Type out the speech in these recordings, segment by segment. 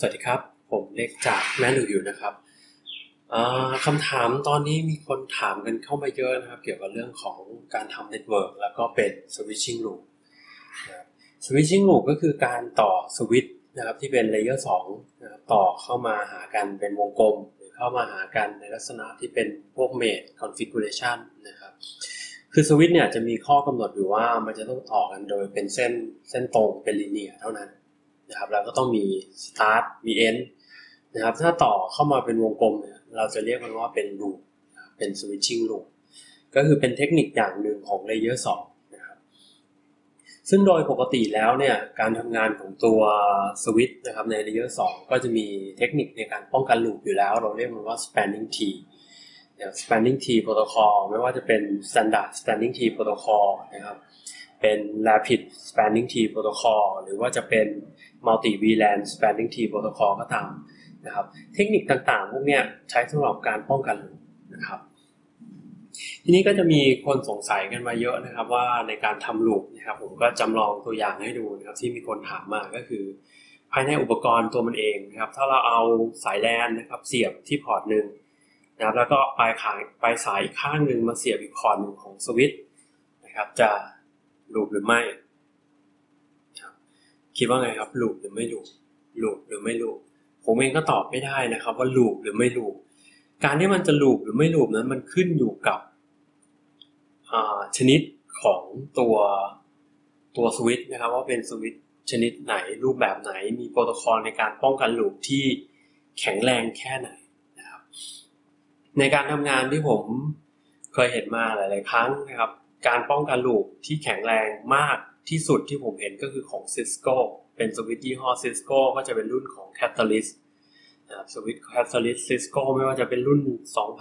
สวัสดีครับ ผมเล็กจากแม่หนูอยู่นะครับคำถามตอนนี้มีคนถามกันเข้ามาเยอะนะครับ เกี่ยวกับเรื่องของการทำ network แล้วก็เป็น switching loop switching loop ก็คือการต่อสวิตช์นะครับที่เป็น layer สองต่อเข้ามาหากันเป็นวงกลม หรือเข้ามาหากันในลักษณะที่เป็นพวก mesh configuration นะครับคือสวิตช์เนี่ยจะมีข้อกำหนดอยู่ว่ามันจะต้องต่อกันโดยเป็นเส้นเส้นตรงเป็นลีเนียเท่านั้น นะครับเราก็ต้องมี start มี end นะครับถ้าต่อเข้ามาเป็นวงกลมเนี่ยเราจะเรียกมันว่าเป็น loop เป็น switching loop ก็คือเป็นเทคนิคอย่างหนึ่งของ layer 2นะครับซึ่งโดยปกติแล้วเนี่ยการทำงานของตัวสวิตช์นะครับใน layer 2 ก็จะมีเทคนิคในการป้องกัน loop อยู่แล้ว เราเรียกมันว่า spanning tree spanning tree protocol ไม่ว่าจะเป็น standard spanning tree protocol นะครับ เป็น rapid spanning tree protocol หรือว่าจะเป็น multi VLAN spanning tree protocol ก็ตามนะครับ เทคนิคต่างๆ พวกนี้ใช้สำหรับการป้องกันนะครับ ทีนี้ก็จะมีคนสงสัยกันมาเยอะนะครับว่าในการทำลูปนะครับผมก็จำลองตัวอย่างให้ดูนะครับที่มีคนถามมาก็คือ ภายในอุปกรณ์ตัวมันเองนะครับ ถ้าเราเอาสายแลนนะครับเสียบที่พอร์ตหนึ่งนะครับแล้วก็ปลายขายปลายสายอีกข้างหนึ่งมาเสียบอีก port หนึ่งของสวิตช์นะครับจะ loop หรือไม่คิดว่าไงครับ loop หรือไม่ loop loop หรือไม่ loop ผมเองก็ตอบไม่ได้นะครับ ว่า loop หรือไม่ loop การที่มันจะ loop หรือไม่ loop นั้นมันขึ้นอยู่กับชนิดของตัวตัวสวิตช์นะครับ ว่าเป็นสวิตช์ชนิดไหนรูปแบบไหนมีโปรโตคอลในการป้องกัน loop ที่แข็งแรงแค่ไหนนะครับ ในการทำงานที่ผมเคยเห็นมาหลาย ๆ ครั้งนะครับ การป้องกันลูปที่แข็งแรงมากที่สุดที่ผมเห็นก็คือของ Cisco เป็นสวิตช์ยี่ห้อ Cisco ก็จะเป็นรุ่นของ Catalyst นะครับสวิตช์ Catalyst Cisco ไม่ว่าจะเป็นรุ่น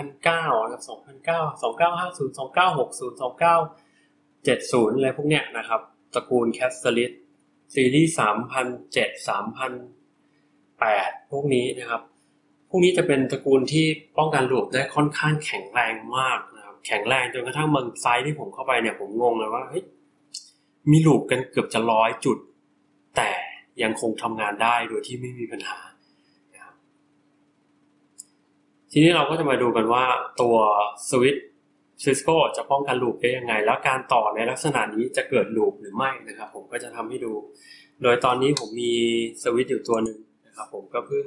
2009นะครับ2009 2950 2960 2970 อะไรพวกเนี้ยนะครับตระกูล Catalyst ซีรีส์3007 3008 พวกนี้นะครับ พวกนี้จะเป็นตระกูลที่ป้องกันลูปได้ค่อนข้างแข็งแรงมากนะ แข็งแรงจนกระทั่งบางไซต์ที่ผมเข้าไปเนี่ย ผมงงเลยว่าเฮ้ยมีลูปกันเกือบจะร้อยจุด แต่ยังคงทำงานได้โดยที่ไม่มีปัญหาทีนี้เราก็จะมาดูกันว่าตัวสวิตซิสโก้จะป้องกันลูปได้ยังไง แล้วการต่อในลักษณะนี้จะเกิดลูปหรือไม่นะครับ ผมก็จะทำให้ดู โดยตอนนี้ผมมีสวิตอยู่ตัวหนึ่งนะครับ ผมก็เพิ่ง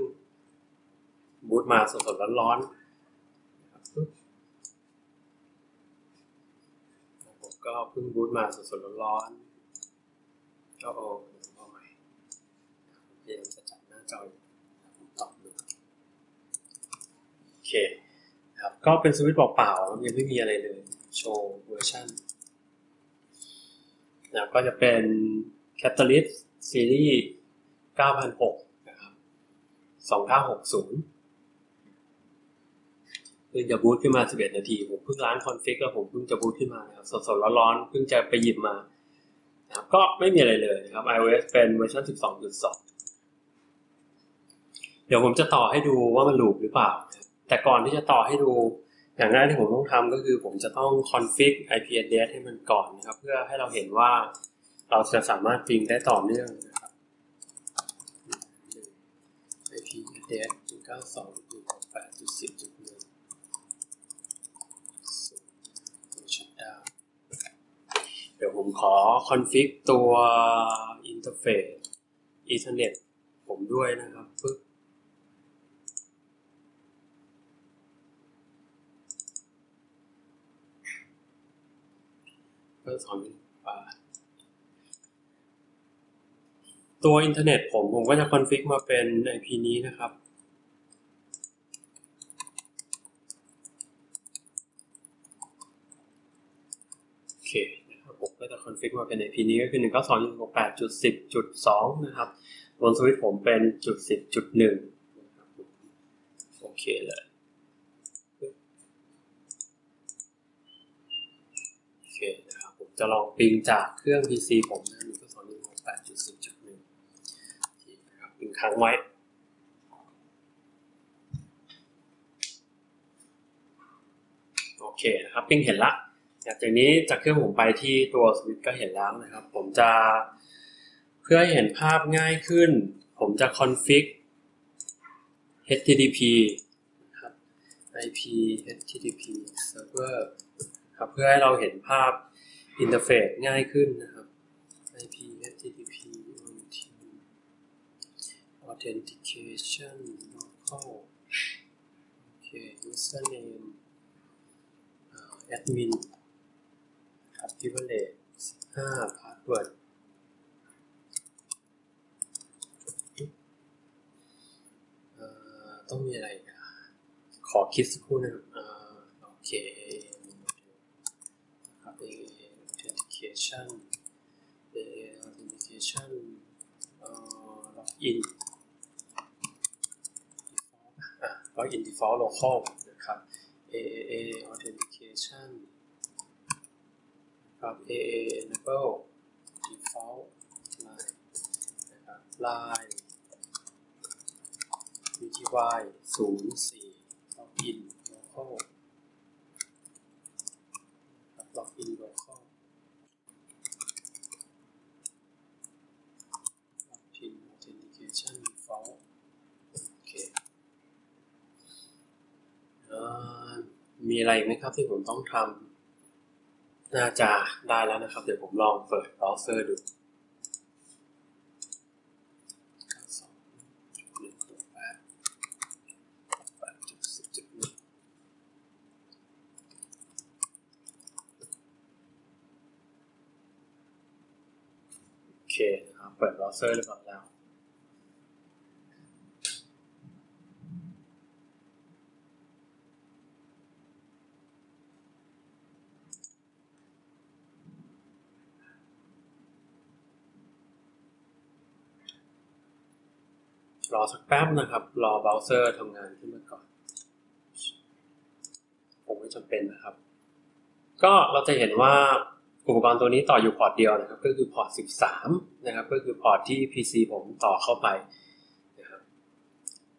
บูตมาสดๆร้อนๆผม ก็เพิ่งบูตมาสดๆร้อนๆก็โอ้เอาใหม่พยายามจะจับหน้าจอตอบดูโอเคครับก็เป็นสวิตช์เปล่าๆยังไม่มีอะไรเลย โชว์เวอร์ชันนะก็จะเป็น Catalyst Series 9006 นะครับ 2960 เพิ่งจะบูตขึ้นมา 11 นาที ผมเพิ่งล้าง config แล้วผมเพิ่งจะบูตขึ้นมาครับสดๆร้อนๆเพิ่งจะไปหยิบมานะครับก็ไม่มีอะไรเลยครับ IOS เป็นเวอร์ชัน12.2 เดี๋ยวผมจะต่อให้ดูว่ามัน loop หรือเปล่า แต่ก่อนที่จะต่อให้ดูอย่างแรกที่ผมต้องทำก็คือผมจะต้องคอนฟิก IP address ให้มันก่อนนะครับ เพื่อให้เราเห็นว่าเราจะสามารถ ping ได้ต่อเนื่องนะครับ IP address 192.168.10.1เดี๋ยวผมขอคอนฟิกตัวอินเทอร์เฟซ Ethernet ผมด้วยนะครับปึ๊บเพื่อสอนบาทตัวอินเทอร์เน็ตผมผมก็จะ config มาเป็น IP นี้นะครับโอเค ผมก็จะ config มาเป็น IP นี้ก็คือ 192.168.10.2 นะครับ บนสวิตช์ผมเป็นจุด10จุด1โอเคเลยโอเคนะครับผมจะลอง ping จากเครื่อง PC ผมนะ192.168.10.1นะครับ ping ค้างไว้โอเคนะครับ ping เห็นละ จากนี้จากเครื่องผมไปที่ตัวสวิตช์ก็เห็นแล้วนะครับ ผมจะเพื่อให้เห็นภาพง่ายขึ้น ผมจะคอนฟิก HTTP นะครับ IP HTTP server ครับเพื่อให้เราเห็นภาพอินเทอร์เฟซง่ายขึ้นนะครับ IP HTTP authentication local โอเค username admin ครับ privilege 15 password เอ่อต้องมีอะไรอีกอะขอคิดสักครู่นะครับอ่าโอเคนะครับ AA authentication AA authentication เอ่อ login default อะ login default local นะครับ AAA authentication ครับ AA enable default line นะครับ line VTY ศูนย์สี่ login local ครับ login local login authentication default โอเคมีอะไรไหมครับที่ผมต้องทำ น่าจะได้แล้วนะครับ เดี๋ยวผมลองเปิดเบราว์เซอร์ดูโอเคนะครับเปิดเบราว์เซอร์เรียบร้อยแล้ว รอสักแป๊บนะครับ รอเบราว์เซอร์ทำงานขึ้นมาก่อนผมไม่จำเป็นนะครับ ก็เราจะเห็นว่าอุปกรณ์ตัวนี้ต่ออยู่ port เดียวนะครับ ก็คือ port 13 นะครับ ก็คือพอร์ตที่ PC ผมต่อเข้าไปนะครับ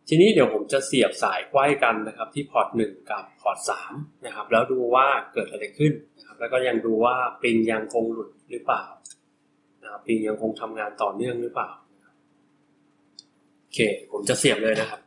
ทีนี้เดี๋ยวผมจะเสียบสายไขว้กันนะครับ ที่ port 1 กับ port 3 นะครับ แล้วดูว่าเกิดอะไรขึ้นนะครับ แล้วก็ยังดูว่า ping ยังคงหลุดหรือเปล่านะ ping ยังคงทำงานต่อเนื่องหรือเปล่า เค ผมจะเสียบเลยนะครับ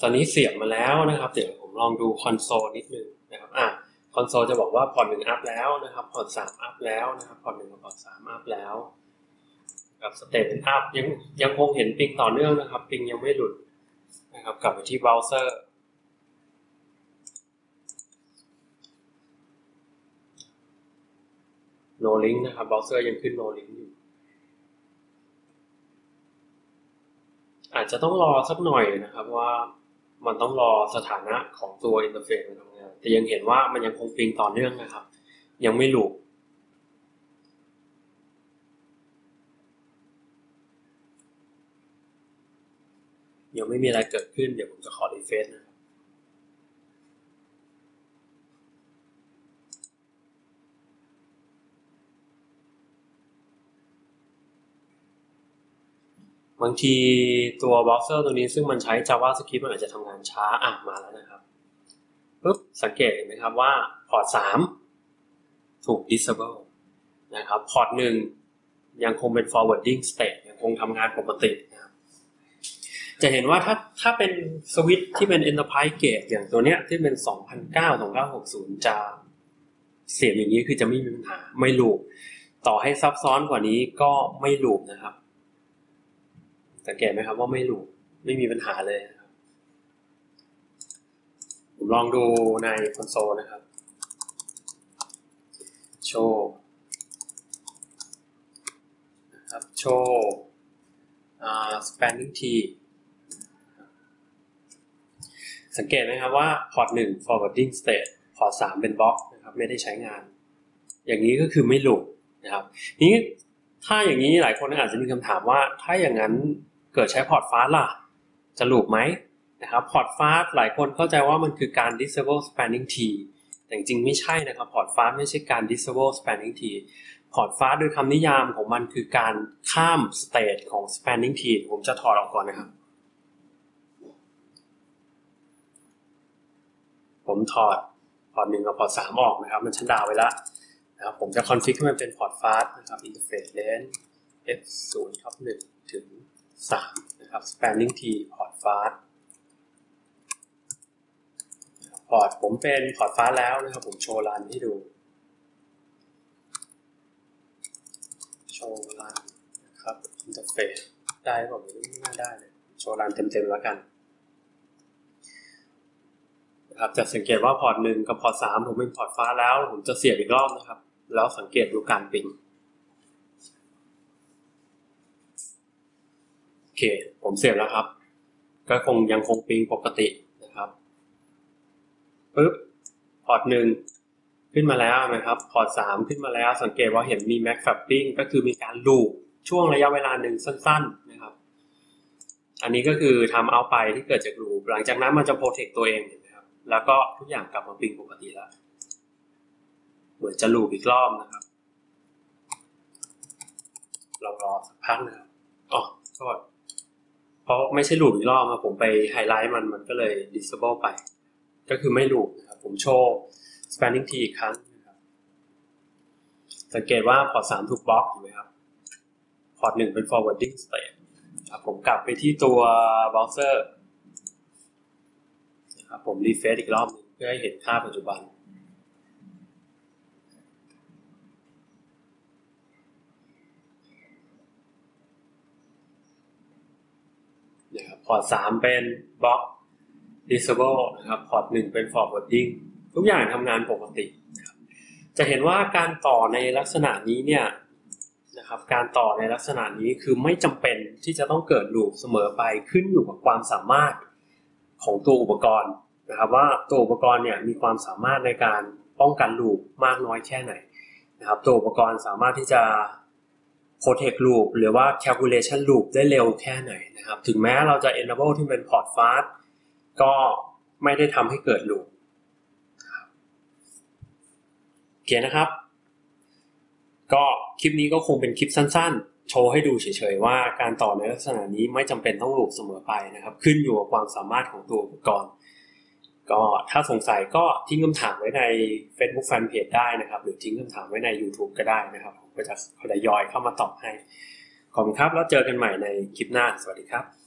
ตอนนี้เสียบมาแล้วนะครับ เดี๋ยวผมลองดูคอนโซลนิดนึงนะครับ อะคอนโซลจะบอกว่า port หนึ่ง up แล้วนะครับ port สาม up แล้วนะครับ port หนึ่งกับ port สาม up แล้วกับ state เป็น up ยังยังคงเห็น ping ต่อเนื่องนะครับ ping ยังไม่หลุดนะครับ กลับไปที่ browser no link นะครับเบราว์เซอร์ยังขึ้น no link อยู่อาจจะต้องรอสักหน่อยนะครับว่ามันต้องรอสถานะของตัว interface มันทำงานแต่ยังเห็นว่ามันยังคง ping ต่อเนื่องนะครับ ยังไม่หลุดยังไม่มีอะไรเกิดขึ้นเดี๋ยวผมจะขอรีเฟซนะ บางทีตัวบราว์เซอร์ตัวนี้ซึ่งมันใช้ JavaScript มันอาจจะทำงานช้าอะมาแล้วนะครับปุ๊บสังเกตเห็นไหมครับว่าพอร์ต3ถูก disable นะครับพอร์ต1ยังคงเป็น forwarding state ยังคงทำงานปกตินะครับจะเห็นว่าถ้าถ้าเป็นสวิตที่เป็น enterprise grade อย่างตัวเนี้ยที่เป็น 2009 2960 จะเสียบอย่างนี้คือจะไม่มีปัญหาไม่ลูปต่อให้ซับซ้อนกว่านี้ก็ไม่ลูปนะครับ สังเกตไหมครับว่าไม่หลุดไม่มีปัญหาเลยครับผมลองดูในคอนโซลนะครับ โชว์นะครับ show spanning tree สังเกตไหมครับว่า port 1 forwarding state port 3เป็นบล็อกนะครับไม่ได้ใช้งาน อย่างนี้ก็คือไม่หลุดนะครับนี้ถ้าอย่างนี้หลายคนอาจจะมีคำถามว่าถ้าอย่างนั้น เกิดใช้ portfast ล่ะจะหลุดไหมนะครับ portfast หลายคนเข้าใจว่ามันคือการ disable spanning tree แต่จริงไม่ใช่นะครับ portfast ไม่ใช่การ disable spanning tree portfast โดยคำนิยามของมันคือการข้าม state ของ spanning tree ผมจะถอดออกก่อนนะครับ ผมถอด port หนึ่งกับ port สามออกนะครับ มัน shutdown ไว้แล้วนะครับผมจะคอนฟิกให้มันเป็นพอร์ตฟาสนะครับ interface length f 0ทับ1ถึง 3นะครับ spanning t พอร์ตฟาสพอร์ตผมเป็นพอร์ตฟาแล้วนะครับ ผม show run ให้ดู show run นะครับ interface ได้หรือเปล่าไม่รู้ไม่น่าได้เลย show run เต็มๆแล้วกันนะครับจะสังเกตว่า port หนึ่งกับ port สามผมเป็น portfast แล้ว ผมจะเสียบอีกรอบนะครับ แล้วสังเกตดูการ ping โอ เค ผมเสียบแล้วครับ ก็คงยังคง ping ปกตินะครับปึ๊บ port หนึ่งขึ้นมาแล้วนะครับ port สามขึ้นมาแล้ว สังเกตว่าเห็นมี MAC flapping ก็คือมีการ loop ช่วงระยะเวลาหนึ่งสั้น ๆนะครับ อันนี้ก็คือ timeout ที่เกิดจาก loop หลังจากนั้นมันจะ protect ตัวเองเห็นไหมครับ แล้วก็ทุกอย่างกลับมา ping ปกติแล้วเหมือนจะ loop อีกรอบนะครับลองรอสักพักนะครับอ๋อโทษ เพราะไม่ใช่ loop อีกรอบมาผมไปไฮไลท์มันมันก็เลย disable ไป ก็คือไม่ลูปนะครับผมโชว์ spanning t อีกครั้งนะครับสังเกตว่า port สามถูกบล็อกเห็นไหมครับport หนึ่งเป็น forwarding state ครับผมกลับไปที่ตัว browser นะครับผม refresh อีกรอบหนึ่งเพื่อให้เห็นค่าปัจจุบัน นะครับ พอร์ตสามเป็นบล็อก disable นะครับพอร์ตหนึ่งเป็น forwarding ทุกอย่างทำงานปกตินะครับจะเห็นว่าการต่อในลักษณะนี้เนี่ยนะครับการต่อในลักษณะนี้คือไม่จำเป็นที่จะต้องเกิดลูปเสมอไปขึ้นอยู่กับความสามารถของตัวอุปกรณ์นะครับว่าตัวอุปกรณ์เนี่ยมีความสามารถในการป้องกันลูปมากน้อยแค่ไหนนะครับตัวอุปกรณ์สามารถที่จะ protect loop หรือว่า calculation loop ได้เร็วแค่ไหนนะครับ ถึงแม้เราจะ enable ที่เป็น port fast ก็ไม่ได้ทำให้เกิด loop โอเคนะครับ ก็คลิปนี้ก็คงเป็นคลิปสั้นๆ โชว์ให้ดูเฉยๆว่าการต่อในลักษณะนี้ไม่จำเป็นต้องลูปเสมอไปนะครับ ขึ้นอยู่กับความสามารถของตัวอุปกรณ์ก็ถ้าสงสัยก็ทิ้งคำถามไว้ใน Facebook Fanpage ได้นะครับ หรือทิ้งคำถามไว้ใน YouTube ก็ได้นะครับ ก็จะทยอยเข้ามาตอบให้ ขอบคุณครับ แล้วเจอกันใหม่ในคลิปหน้า สวัสดีครับ